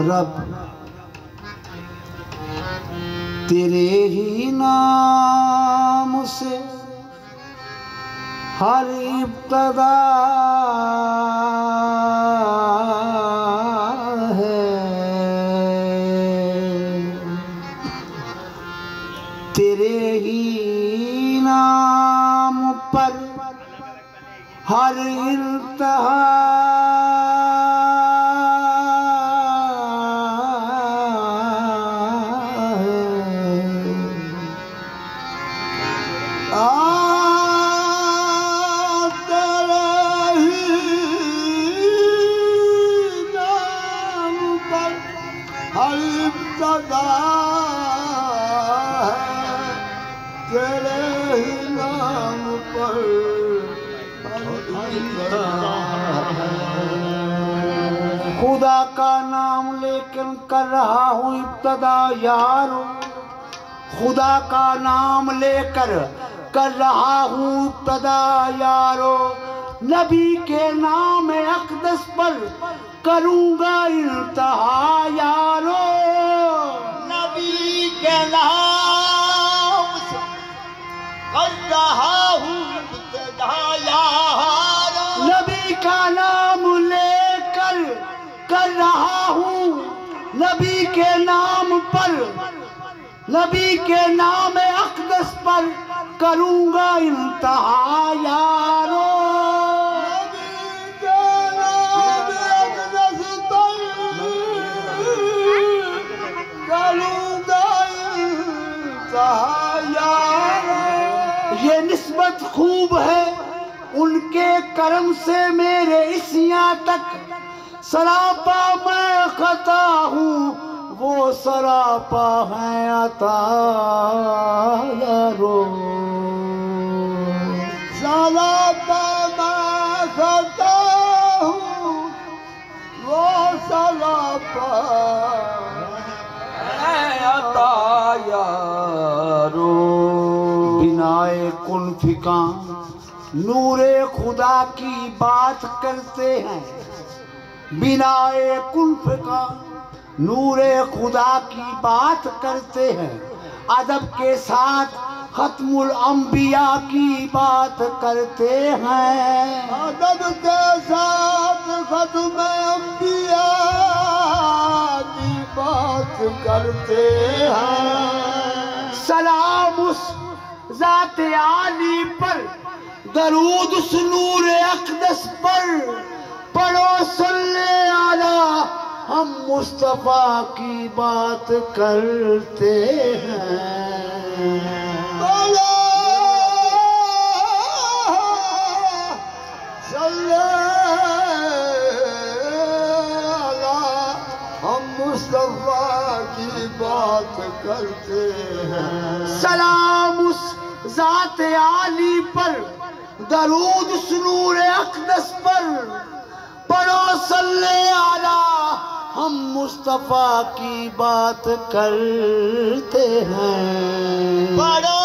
रब तेरे ही नाम से हर इब्तदा हर इल्तहा हूँ यार, खुदा का नाम लेकर कर रहा हूँ तदा यारो। नबी के नाम अकदस पर करूँगा इंतहा यारो। नबी के नाम नबी के नाम अकदस पर करूँगा इंतहा, यारो। ये निस्बत खूब है उनके कर्म से मेरे इसिया तक। सरापा मैं खता हूँ वो सरापा है अतारो सरापा मैं खता हूँ, वो सरापा बिनाए कुन फिका नूरे खुदा की बात करते हैं। बिनाए कुन फिका नूरे खुदा की बात करते हैं। अदब के साथ खत्मुल अंबिया की बात करते हैं। अदब के साथ खत्म अंबिया की बात करते हैं। सलाम उस जात आली पर दरूद उस नूर अकदस पर पढ़ो सल्ले आला हम मुस्तफ़ा की बात करते हैं। हम मुस्तफ़ा की बात करते हैं। सलाम उस जात आली पर, दरूद उस नूर अकदस पर। पढ़ो सल्ले आला। हम मुस्तफ़ा की बात करते हैं। बड़ो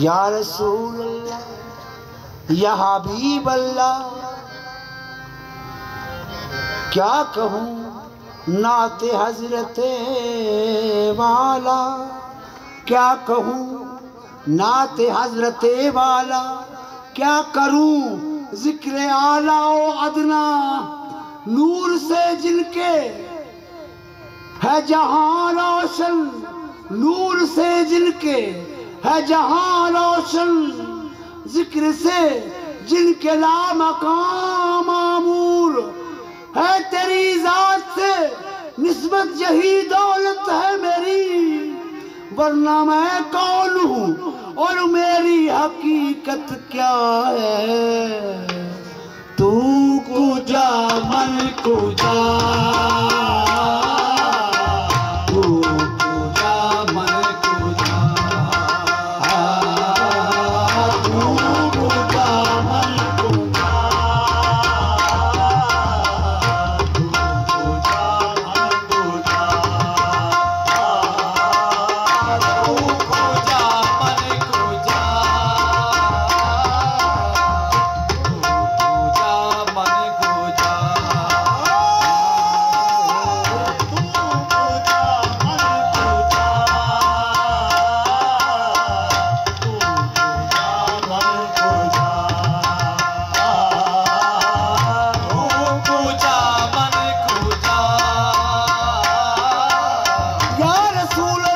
या रसूल या हबीब अल्लाह क्या कहूँ नाते हज़रत वाला, क्या कहूँ नाते हज़रत वाला, क्या करूँ ज़िक्र आला ओ अदना, नूर से जिनके है जहाँ रोशन, नूर से जिनके है जहाँ रोशन ज़िक्र से, जिनके ला मकाम आमूर। है तेरी जात से निस्बत यही दौलत है मेरी, वरना मैं कौन हूँ और मेरी हकीकत क्या है? तू कुजा मन कुजा culo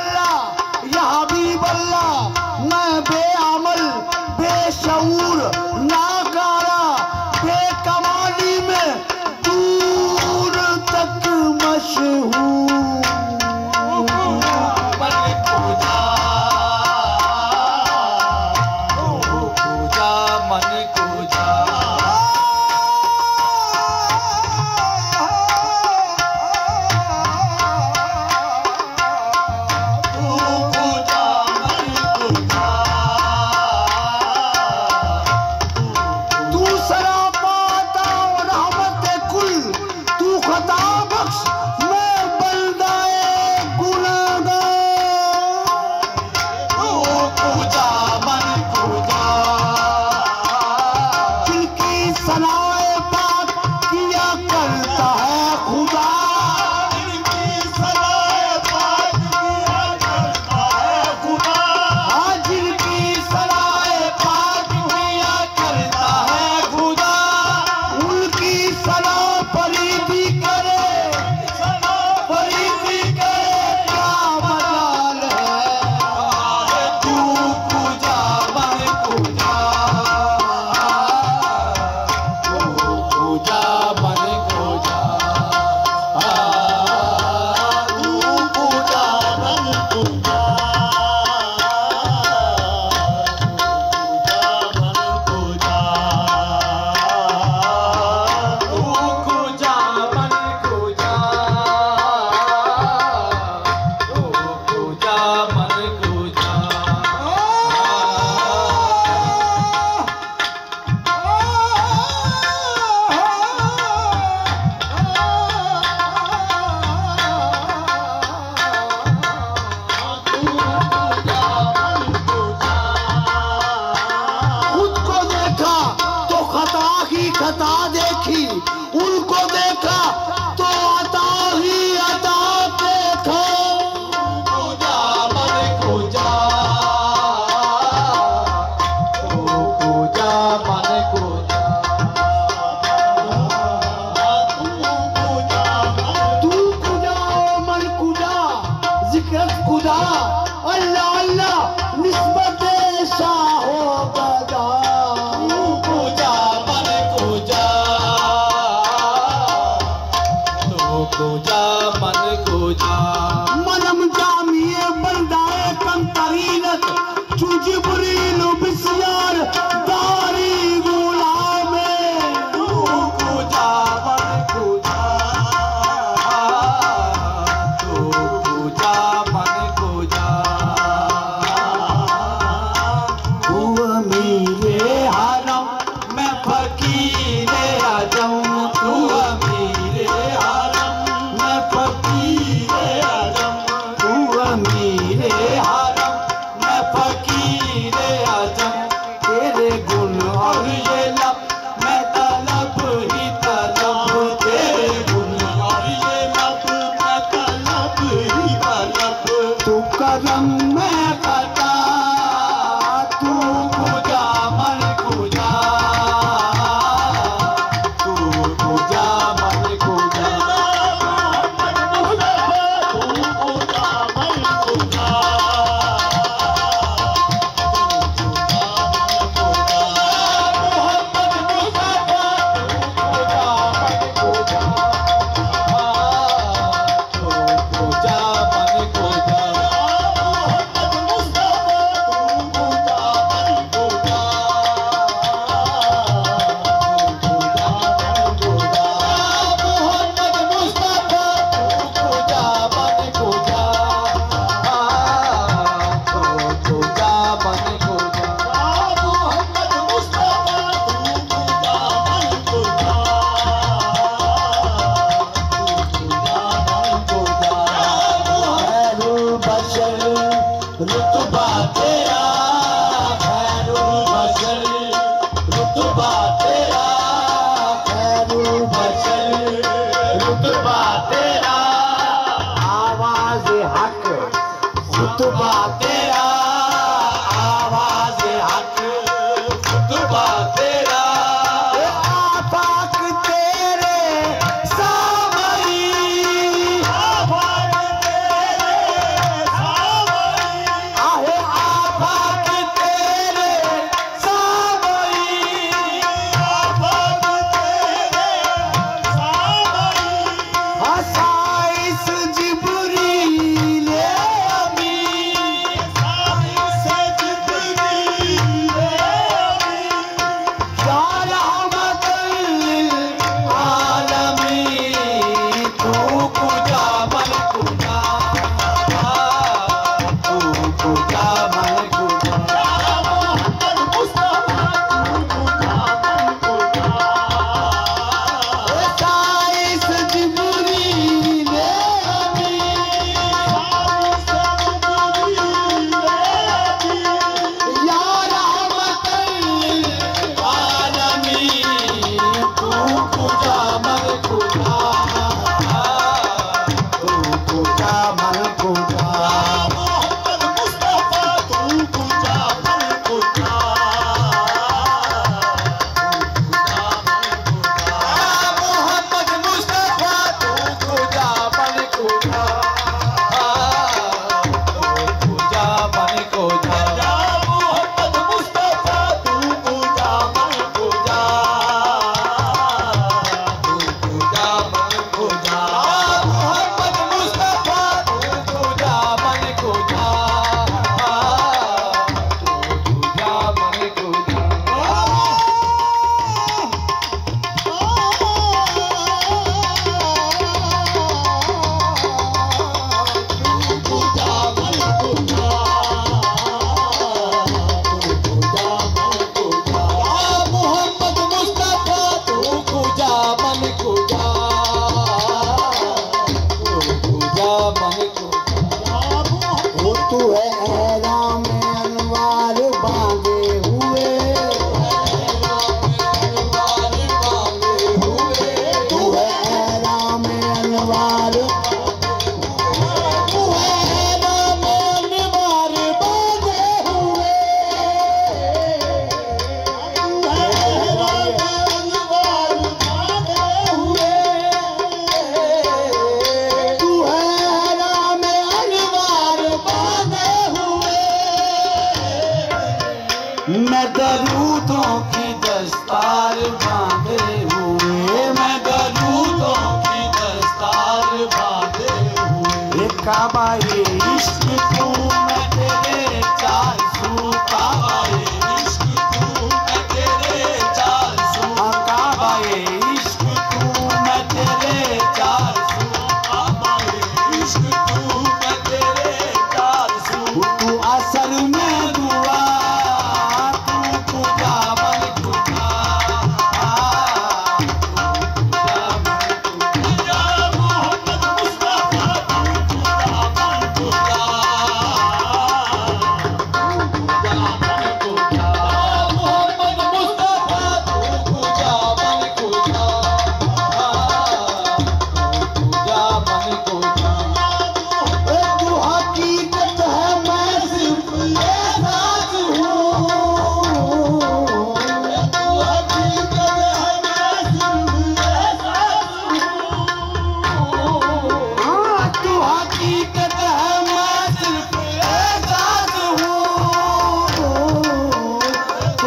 nunca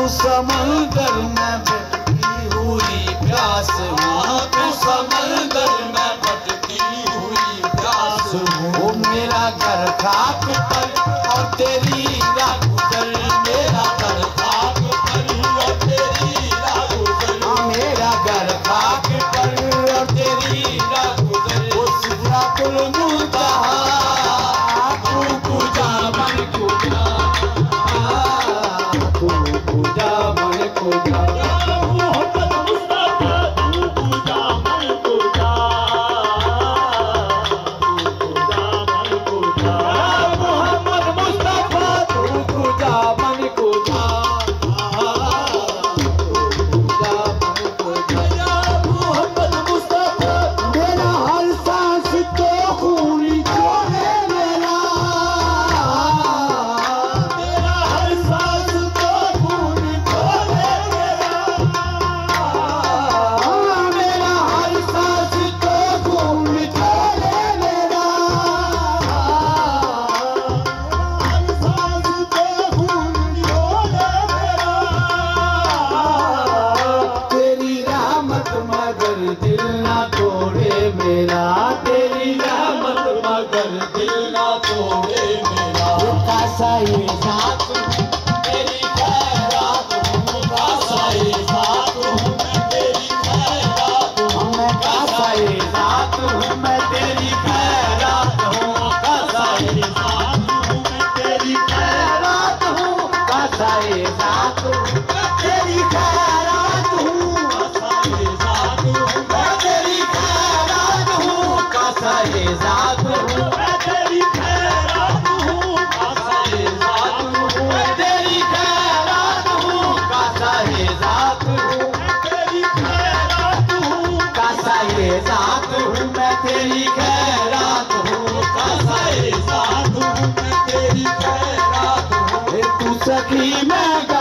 समंदर में भटकी हुई प्यास हूँ तू समंदर में भटकी हुई प्यास। हूँ मेरा घर खाक Lakhi Mega.